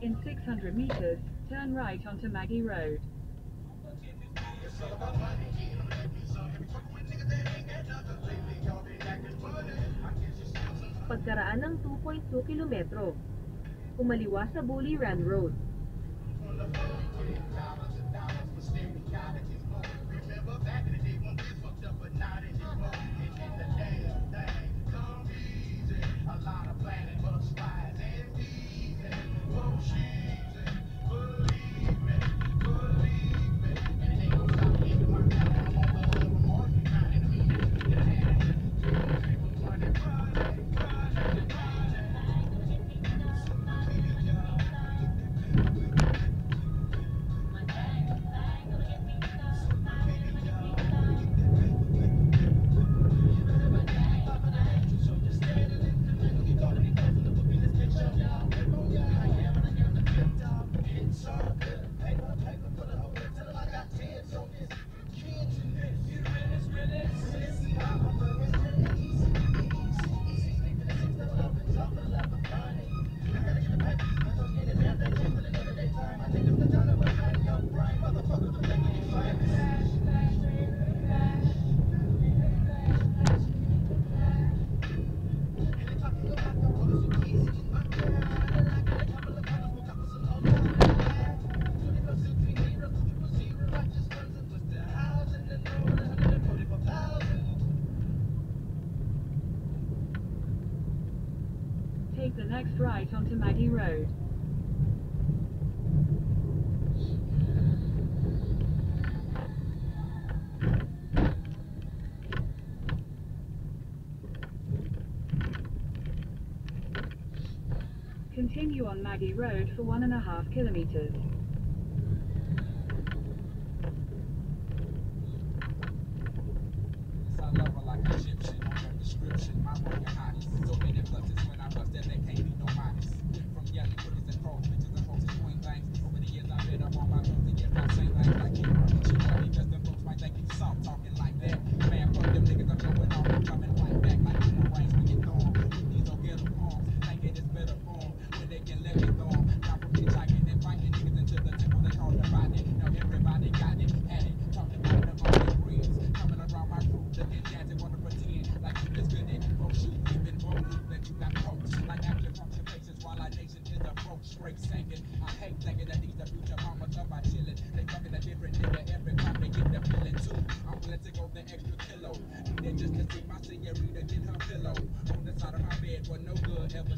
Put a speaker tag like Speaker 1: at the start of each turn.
Speaker 1: In 600 meters, turn right onto Maggie Road.
Speaker 2: Pagkaraan ng 2.2 kilometro, kumaliwa sa Bully Run Road.
Speaker 1: Take the next right onto Maggie Road. Continue on Maggie Road for one and a half kilometers.
Speaker 3: to go the extra kilo. Then just to see my senorita get her pillow. On the side of my bed was no good ever